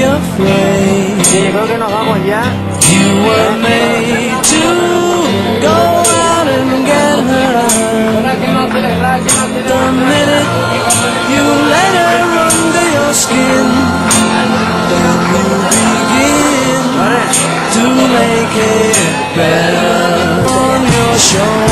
be afraid. Sí, yo creo que nos vamos ya. You were made to go out and get her. The minute you let her under your skin, then you begin to make it better on your shoulder.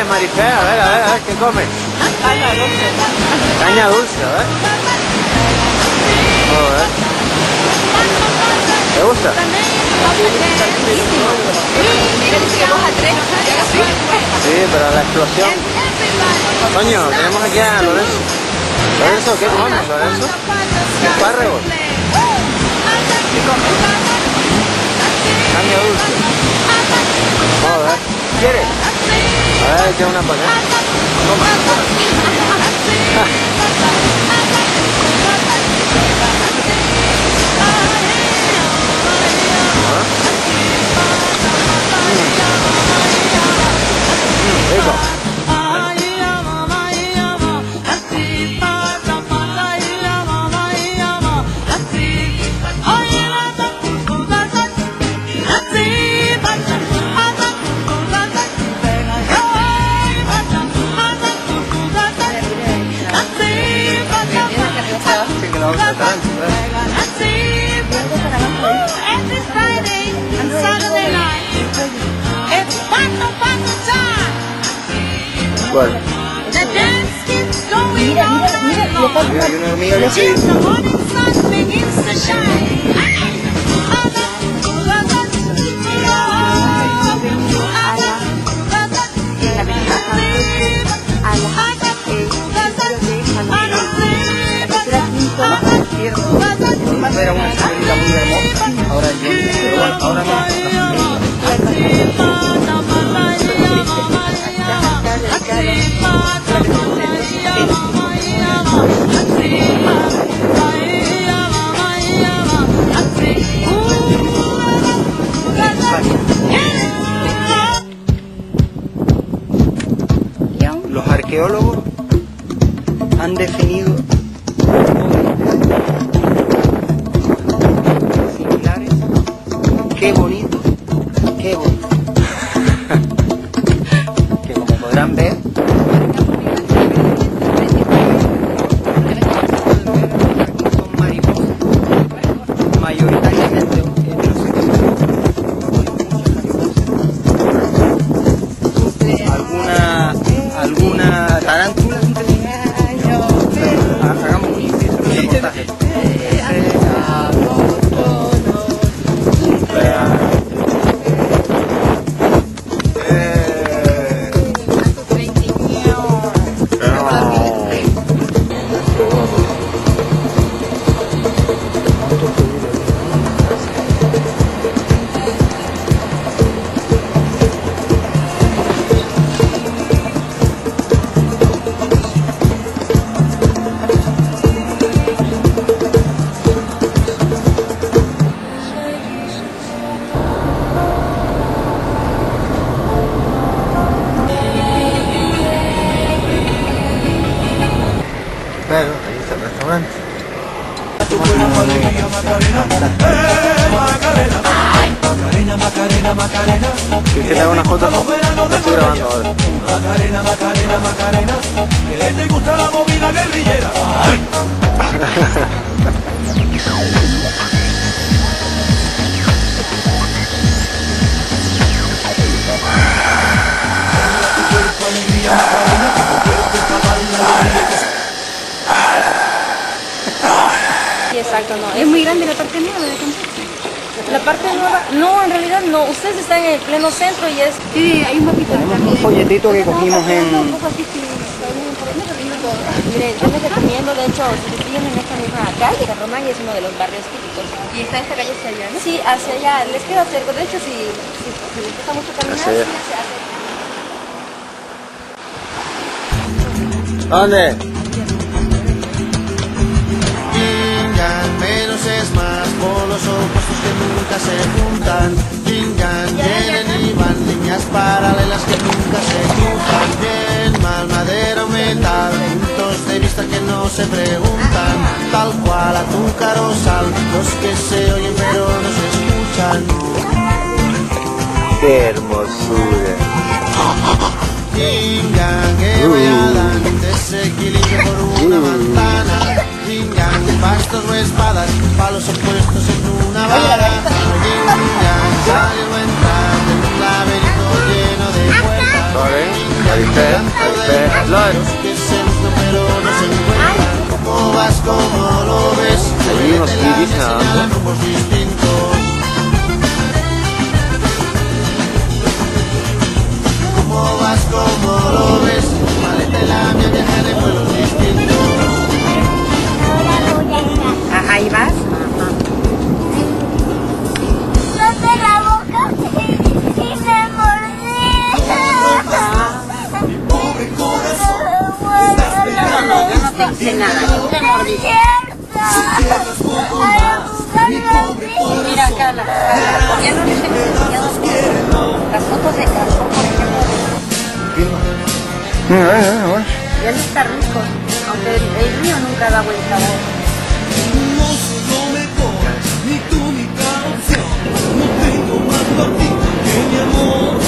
¿Qué comes, Marifé? A ver, a ver, a ver, ¿qué comes? Caña dulce, a ver. Joder. ¿Te gusta? Sí, pero la explosión. Coño, tenemos aquí a Lorenzo. Lorenzo, ¿qué comes, Lorenzo? Espárragos. Caña A ver, ¿quieres una para acá? Sí, que la vamos a tratar, ¿eh? ¿Cuál? Mira, mira, mira, le pasa Mira, hay una hormiga que se... the morning sun begins Los arqueólogos han definido qué bonito, ¿Quieres que te haga una foto? Estoy grabando ahora. Macarena, Macarena, Macarena, que te gusta la movida guerrillera. Exacto, no. Es muy grande la parte Campos. La parte nueva, no, en realidad no. Ustedes están en el pleno centro y es... Sí, hay un mapita Tenemos un folletito que cogimos Un en... poco así, sí, por yo les recomiendo, de hecho, si siguen en esta misma calle, San Román es uno de los barrios típicos. Y está esta calle hacia allá, ¿no? Sí, hacia allá, les queda cerca. De hecho, si, si, si les gusta mucho caminar, sí, hacia allá. ¿Dónde? Menos es más, polos opuestos que nunca se juntan. Yin yang, vienen y van, líneas paralelas que nunca se cruzan. Bien, mal, madera o metal, puntos de vista que no se preguntan. Tal cual a tu carosal, los que se oyen pero no se escuchan. Qué hermosura. Yin yang, Eva y Adán, desequilibrio por una manzana. Yin yang, bastos o espadas, palos opuestos en Claro. Seguimos dirigando. Mira, Carla, ¿por no les las fotos de Cancún, por ejemplo? Ya no está rico, aunque el río nunca da buen sabor. No tengo más partido que mi amor.